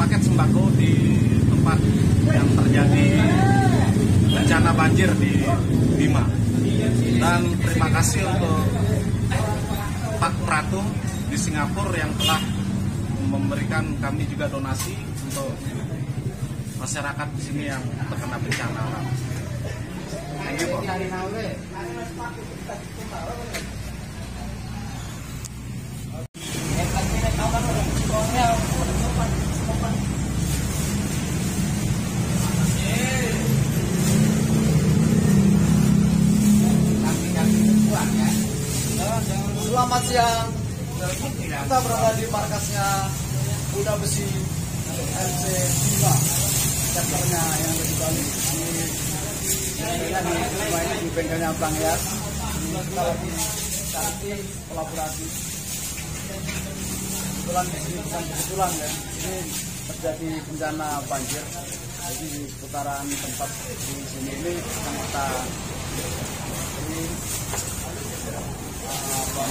Paket sembako di tempat yang terjadi bencana banjir di Bima. Dan terima kasih untuk Pak Pratu di Singapura yang telah memberikan kami juga donasi untuk masyarakat di sini yang terkena bencana. Thank you, Pak. Siang. Kita berada di markasnya Buddha Besi LC Bima. Chapternya yang di Bali. Ini di bengkelnya Bang ya. Kita lagi cari kolaborasi. Kebetulan di sini bukan kebetulan ya. Ini terjadi bencana banjir. Jadi di putaran tempat di sini ini kita ini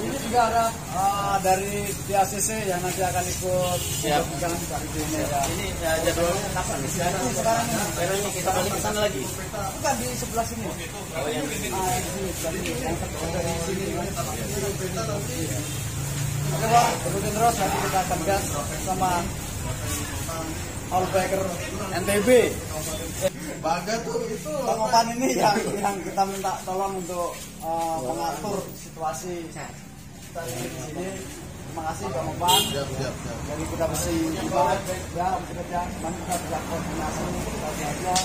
ini juga ada ah, dari DACC yang nanti akan ikut Siap. jangan juga di sini ya Ini ya, jadwalnya kapan nih? Jadi sekarang ini kita balik ke sana lagi. bukan di sebelah sini Oh yang di sini, sebelah sini. Yang dari sini. Oke, Pak. Ikutin terus nanti kita akan gas sama All Baker NTB. Baga tuh itu Bang Opan ini yang yang kita minta tolong untuk mengatur situasi kita di sini. Terima kasih Bang Opan. Dari kita besi Bima, ya bekerja, kemarin kita bisa koordinasi, kita belajar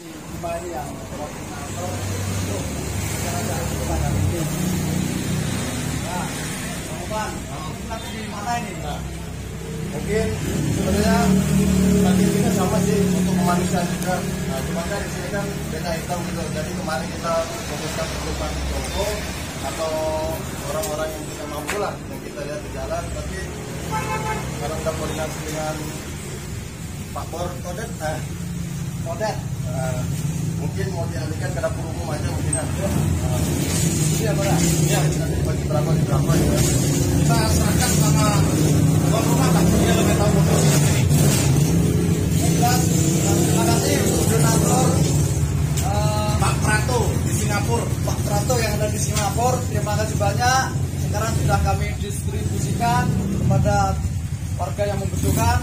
si Bima ini yang koordinator untuk masyarakat kita dari ini. Nah, Bang Opan, nanti di mana ini? mungkin sebenarnya target kita sama sih untuk kemanusiaan juga. Nah cuma kan di sini kan beda hitam gitu. Jadi kemarin kita fokuskan perubahan toko atau orang-orang yang tidak mampu lah yang kita lihat di jalan tapi kalau kita koordinasi dengan Pak Bor Kodet eh, Kodet eh, mungkin mau dialihkan ke dapur umum aja mungkin kan eh, iya benar iya nanti bagi berapa di berapa ya. Kita serahkan sama tuan rumah lah dia lebih tahu ini Di Singapura. Terima kasih banyak. Sekarang sudah kami distribusikan kepada warga yang membutuhkan.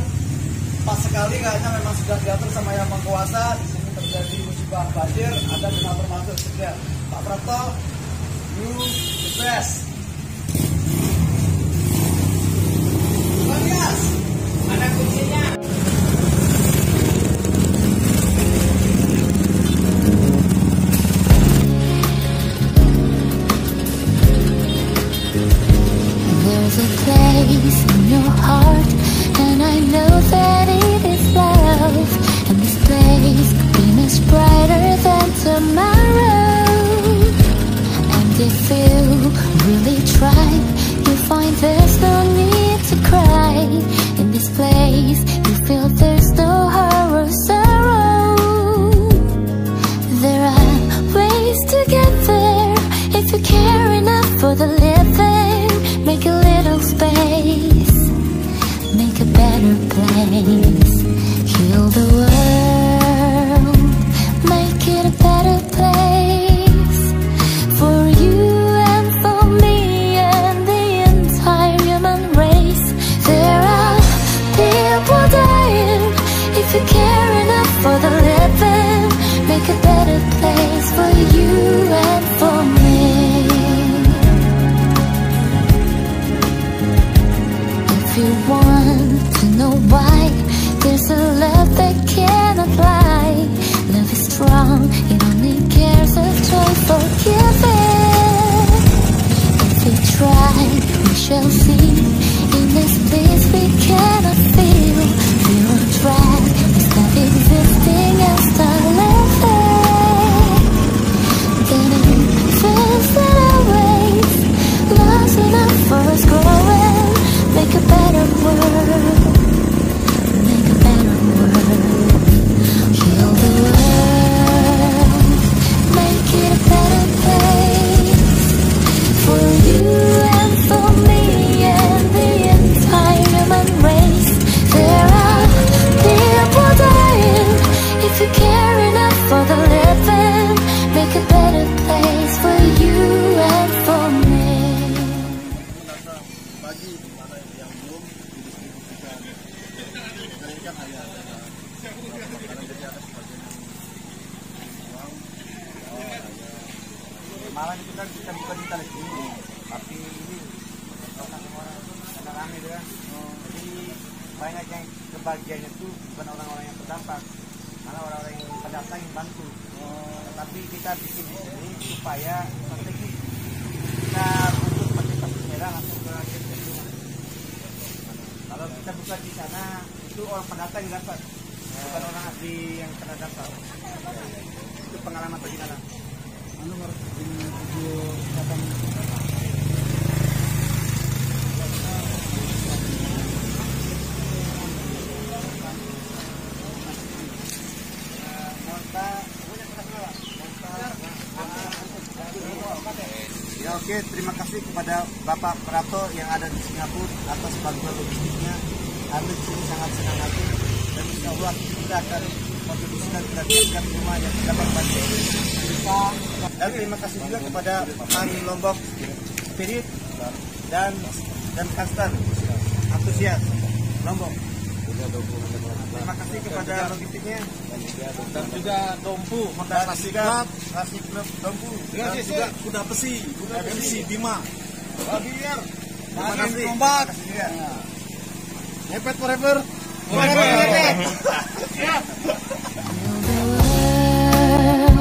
Pas sekali kayaknya memang sudah diatur sama yang berkuasa. Di sini terjadi musibah banjir, ada donatur masuk segera. Pak Prato, you the best. Bagas, ada kuncinya. some you care enough for the living. Make a better place for you. Rame dia. Jadi banyak yang kebagiannya itu bukan orang-orang yang terdampak, malah orang-orang yang pendatang yang bantu. Tapi kita bikin di sini supaya strategi kita untuk partisipasi merah langsung ke agen Kalau kita buka di sana itu orang pendatang yang dapat, bukan orang asli yang kena dampak. Itu pengalaman bagi kita. Anu harus ini video oke, terima kasih kepada Bapak Prato yang ada di Singapura atas bantuan logistiknya. Kami di sini sangat senang hati dan insya Allah kita akan kontribusikan kita siapkan rumah yang dapat bantu. Dan terima kasih juga kepada Petani Lombok Spirit dan dan Kastan antusias Lombok. Terima kasih kepada logistiknya. Dan juga Dompu Honda Classic Club. Klasik Club Dompu. dan juga Kuda Besi Kuda Besi Bima. Biar Terima kasih. tombak. Iya. Ngepet forever. Feel